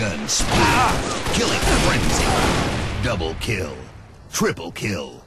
Shotgun split. Ah! Killing frenzy. Double kill. Triple kill.